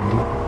能力。